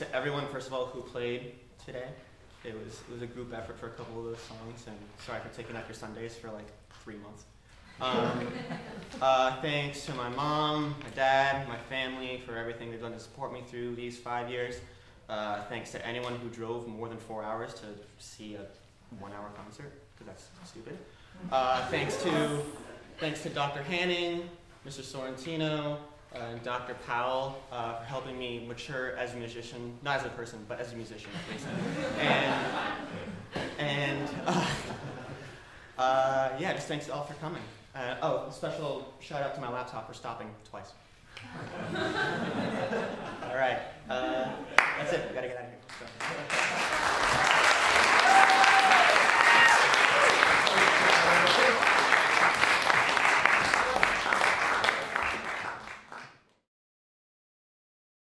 to everyone, first of all, who played today. It was it was a group effort for a couple of those songs, and sorry for taking up your Sundays for like three months. Um, uh, thanks to my mom, my dad, my family for everything they've done to support me through these five years. Uh, thanks to anyone who drove more than four hours to see a one-hour concert, because that's stupid. Uh, thanks to thanks to Dr. Hanning, Mr. Sorrentino, and Dr. Powell uh, for helping me mature as a musician, not as a person, but as a musician and and uh, uh, yeah, just thanks all for coming. Uh, oh, special shout out to my laptop for stopping twice. all right, uh, that's it. We gotta get out of here. So.